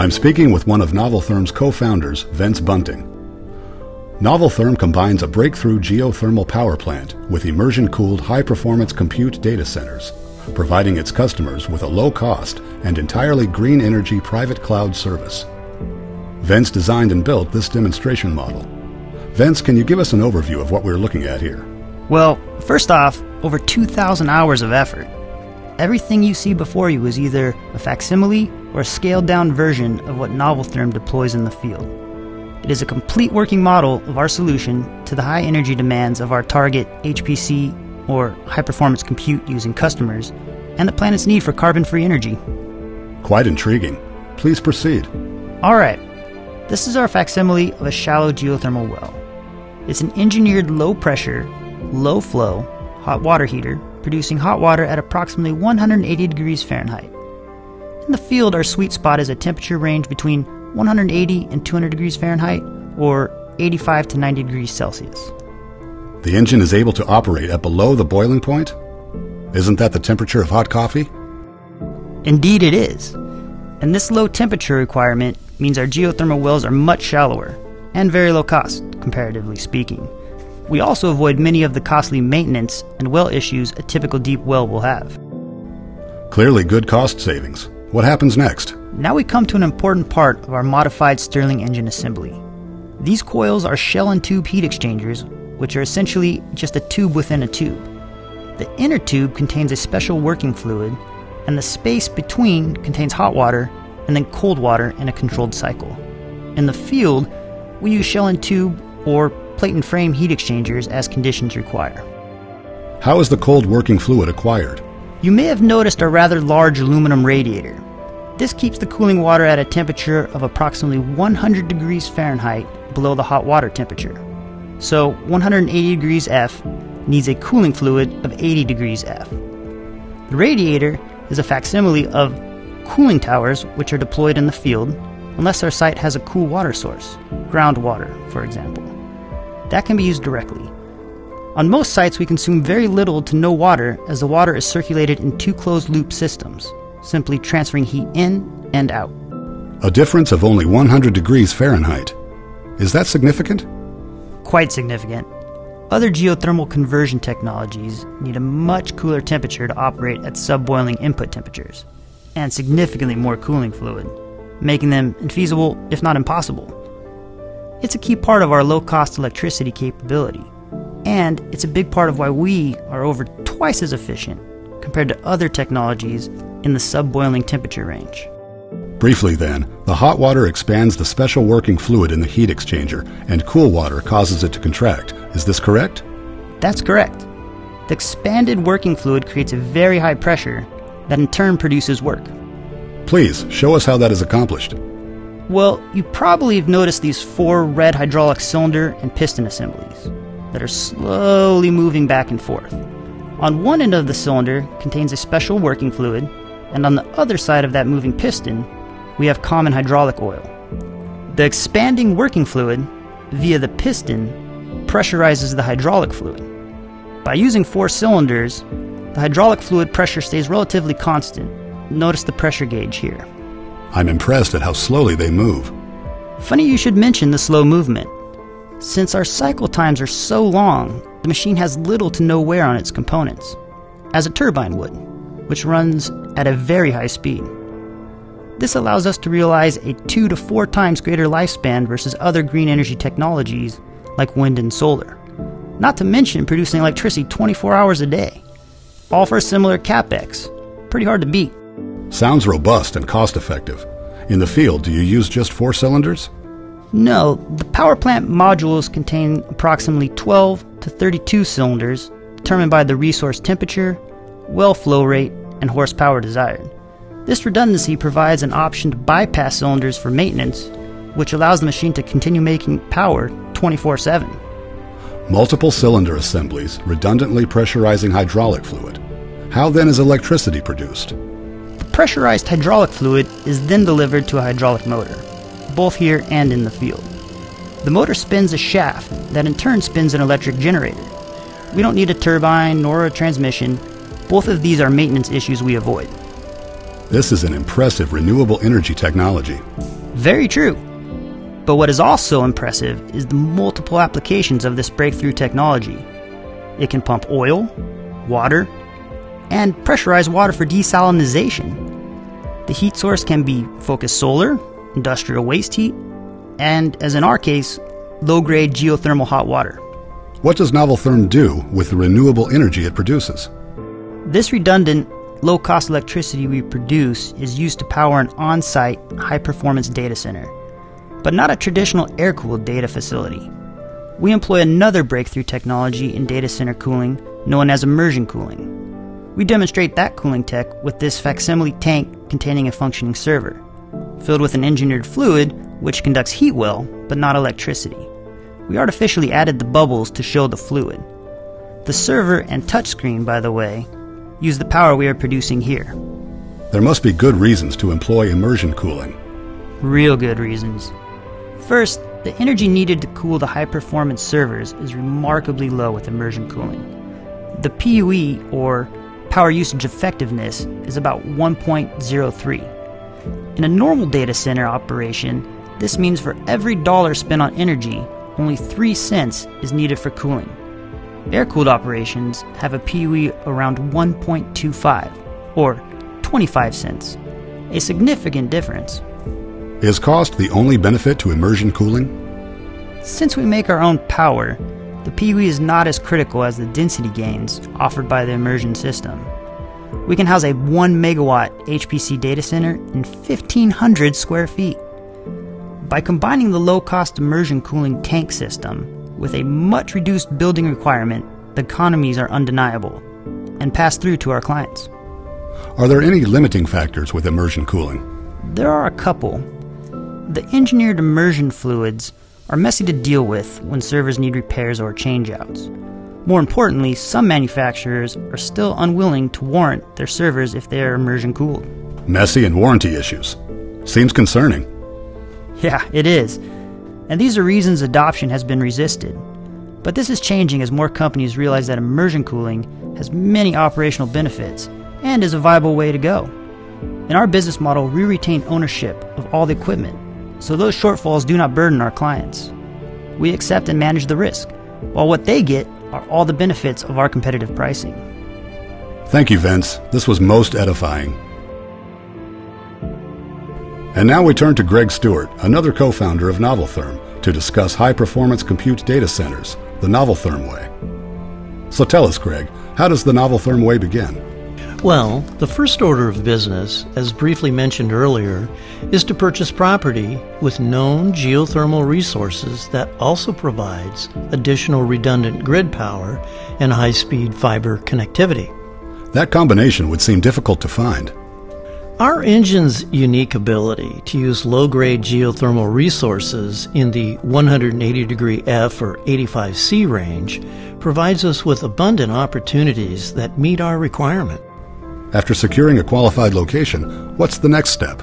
I'm speaking with one of Noveltherm's co-founders, Vince Bunting. Noveltherm combines a breakthrough geothermal power plant with immersion-cooled high-performance compute data centers, providing its customers with a low-cost and entirely green energy private cloud service. Vince designed and built this demonstration model. Vince, can you give us an overview of what we're looking at here? Well, first off, over 2,000 hours of effort. Everything you see before you is either a facsimile or a scaled down version of what Noveltherm deploys in the field. It is a complete working model of our solution to the high energy demands of our target HPC or high performance compute using customers and the planet's need for carbon free energy. Quite intriguing. Please proceed. All right, this is our facsimile of a shallow geothermal well. It's an engineered low pressure, low flow, hot water heater producing hot water at approximately 180 degrees Fahrenheit. In the field, our sweet spot is a temperature range between 180 and 200 degrees Fahrenheit or 85 to 90 degrees Celsius. The engine is able to operate at below the boiling point? Isn't that the temperature of hot coffee? Indeed, it is. And this low temperature requirement means our geothermal wells are much shallower and very low cost, comparatively speaking. We also avoid many of the costly maintenance and well issues a typical deep well will have. Clearly good cost savings. What happens next? Now we come to an important part of our modified Stirling engine assembly. These coils are shell and tube heat exchangers, which are essentially just a tube within a tube. The inner tube contains a special working fluid, and the space between contains hot water and then cold water in a controlled cycle. In the field, we use shell and tube or plate and frame heat exchangers as conditions require. How is the cold working fluid acquired? You may have noticed a rather large aluminum radiator. This keeps the cooling water at a temperature of approximately 100 degrees Fahrenheit below the hot water temperature. So 180 degrees F needs a cooling fluid of 80 degrees F. The radiator is a facsimile of cooling towers which are deployed in the field unless our site has a cool water source, groundwater, for example. That can be used directly. On most sites, we consume very little to no water as the water is circulated in two closed loop systems, simply transferring heat in and out. A difference of only 100 degrees Fahrenheit. Is that significant? Quite significant. Other geothermal conversion technologies need a much cooler temperature to operate at subboiling input temperatures, and significantly more cooling fluid, making them infeasible, if not impossible. It's a key part of our low cost electricity capability and it's a big part of why we are over twice as efficient compared to other technologies in the sub-boiling temperature range. Briefly, then, the hot water expands the special working fluid in the heat exchanger, and cool water causes it to contract. Is this correct? That's correct. The expanded working fluid creates a very high pressure that in turn produces work. Please, show us how that is accomplished. Well, you probably have noticed these four red hydraulic cylinder and piston assemblies that are slowly moving back and forth. On one end of the cylinder contains a special working fluid, and on the other side of that moving piston, we have common hydraulic oil. The expanding working fluid, via the piston, pressurizes the hydraulic fluid. By using four cylinders, the hydraulic fluid pressure stays relatively constant. Notice the pressure gauge here. I'm impressed at how slowly they move. Funny you should mention the slow movement. Since our cycle times are so long, the machine has little to no wear on its components, as a turbine would, which runs at a very high speed. This allows us to realize a two to four times greater lifespan versus other green energy technologies like wind and solar. Not to mention producing electricity 24 hours a day. All for a similar capex. Pretty hard to beat. Sounds robust and cost effective. In the field, do you use just four cylinders? No, the power plant modules contain approximately 12 to 32 cylinders, determined by the resource temperature, well flow rate, and horsepower desired. This redundancy provides an option to bypass cylinders for maintenance, which allows the machine to continue making power 24 7. Multiple cylinder assemblies, redundantly pressurizing hydraulic fluid. How then is electricity produced? Pressurized hydraulic fluid is then delivered to a hydraulic motor both here and in the field. The motor spins a shaft that in turn spins an electric generator. We don't need a turbine nor a transmission. Both of these are maintenance issues we avoid. This is an impressive renewable energy technology. Very true. But what is also impressive is the multiple applications of this breakthrough technology. It can pump oil, water, and pressurized water for desalination. The heat source can be focused solar, industrial waste heat, and, as in our case, low grade geothermal hot water. What does Noveltherm do with the renewable energy it produces? This redundant, low cost electricity we produce is used to power an on site, high performance data center, but not a traditional air cooled data facility. We employ another breakthrough technology in data center cooling known as immersion cooling. We demonstrate that cooling tech with this facsimile tank containing a functioning server, filled with an engineered fluid which conducts heat well, but not electricity. We artificially added the bubbles to show the fluid. The server and touchscreen, by the way, use the power we are producing here. There must be good reasons to employ immersion cooling. Real good reasons. First, the energy needed to cool the high performance servers is remarkably low with immersion cooling. The PUE, or power usage effectiveness, is about 1.03. In a normal data center operation, this means for every dollar spent on energy, only 3 cents is needed for cooling. Air cooled operations have a PUE around 1.25, or 25 cents, a significant difference. Is cost the only benefit to immersion cooling? Since we make our own power, the PUE is not as critical as the density gains offered by the immersion system. We can house a 1 megawatt HPC data center in 1500 square feet. By combining the low cost immersion cooling tank system with a much reduced building requirement, the economies are undeniable and pass through to our clients. Are there any limiting factors with immersion cooling? There are a couple. The engineered immersion fluids are messy to deal with when servers need repairs or changeouts. More importantly, some manufacturers are still unwilling to warrant their servers if they are immersion cooled. Messy and warranty issues. Seems concerning. Yeah, it is. And these are reasons adoption has been resisted. But this is changing as more companies realize that immersion cooling has many operational benefits and is a viable way to go. In our business model, we retain ownership of all the equipment, so those shortfalls do not burden our clients. We accept and manage the risk, while what they get are all the benefits of our competitive pricing. Thank you, Vince. This was most edifying. And now we turn to Greg Stewart, another co-founder of Noveltherm, to discuss high-performance compute data centers, the Noveltherm way. So tell us, Greg, how does the Noveltherm way begin? Well, the first order of business, as briefly mentioned earlier, is to purchase property with known geothermal resources that also provides additional redundant grid power and high-speed fiber connectivity. That combination would seem difficult to find. Our engine's unique ability to use low grade geothermal resources in the 180 degree F or 85C range provides us with abundant opportunities that meet our requirement. After securing a qualified location, what's the next step?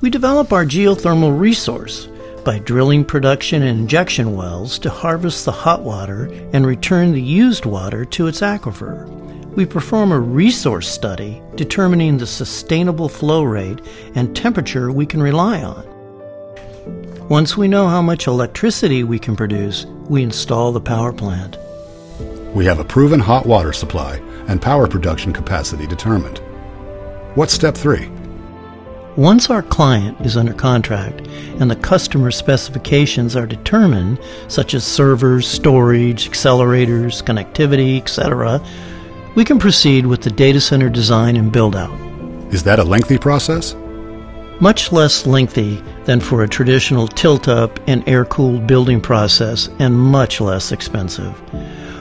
We develop our geothermal resource by drilling production and injection wells to harvest the hot water and return the used water to its aquifer. We perform a resource study determining the sustainable flow rate and temperature we can rely on. Once we know how much electricity we can produce, we install the power plant. We have a proven hot water supply and power production capacity determined. What's step three? Once our client is under contract and the customer specifications are determined, such as servers, storage, accelerators, connectivity, etc., we can proceed with the data center design and build out. Is that a lengthy process? Much less lengthy than for a traditional tilt up and air cooled building process and much less expensive.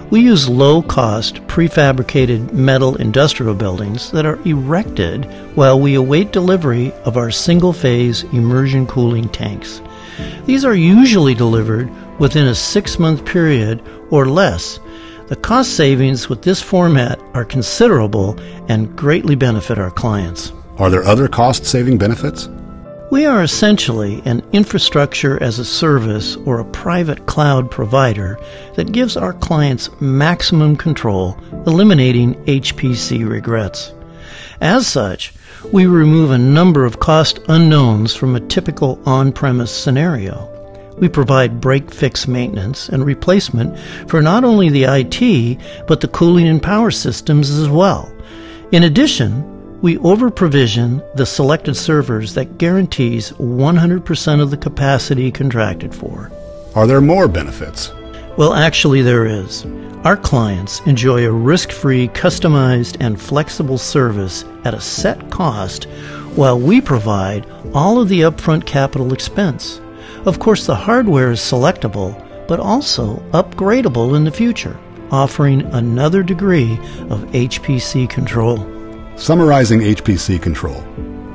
We use low cost prefabricated metal industrial buildings that are erected while we await delivery of our single phase immersion cooling tanks. These are usually delivered within a six month period or less the cost savings with this format are considerable and greatly benefit our clients. Are there other cost saving benefits? We are essentially an infrastructure as a service or a private cloud provider that gives our clients maximum control, eliminating HPC regrets. As such, We remove a number of cost unknowns from a typical on premise scenario. We provide break fix maintenance and replacement for not only the IT, but the cooling and power systems as well. In addition, we over provision the selected servers that guarantees 100% of the capacity contracted for. Are there more benefits? Well, actually, there is. Our clients enjoy a risk free, customized, and flexible service at a set cost while we provide all of the upfront capital expense. Of course, the hardware is selectable, but also upgradable in the future, offering another degree of HPC control. Summarizing HPC control,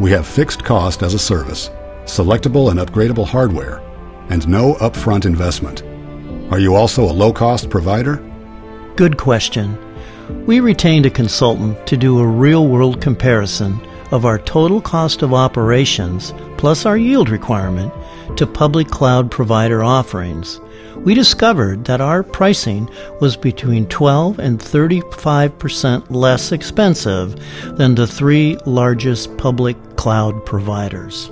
we have fixed cost as a service, selectable and upgradable hardware, and no upfront investment. Are you also a low cost provider? Good question. We retained a consultant to do a real world comparison of our total cost of operations plus our yield requirement to public cloud provider offerings, we discovered that our pricing was between 12 and 35% less expensive than the three largest public cloud providers.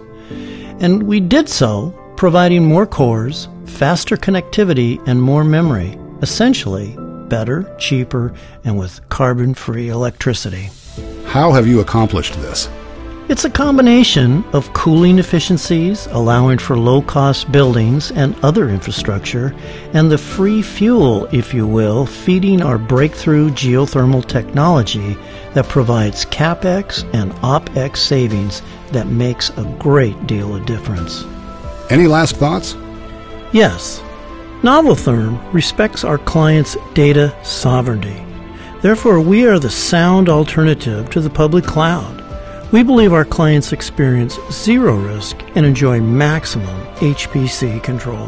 And we did so providing more cores, faster connectivity, and more memory. Essentially, better, cheaper, and with carbon free electricity. How have you accomplished this? It's a combination of cooling efficiencies, allowing for low cost buildings and other infrastructure, and the free fuel, if you will, feeding our breakthrough geothermal technology that provides CapEx and OpEx savings that makes a great deal of difference. Any last thoughts? Yes. Noveltherm respects our clients' data sovereignty. Therefore, we are the sound alternative to the public cloud. We believe our clients experience zero risk and enjoy maximum HPC control.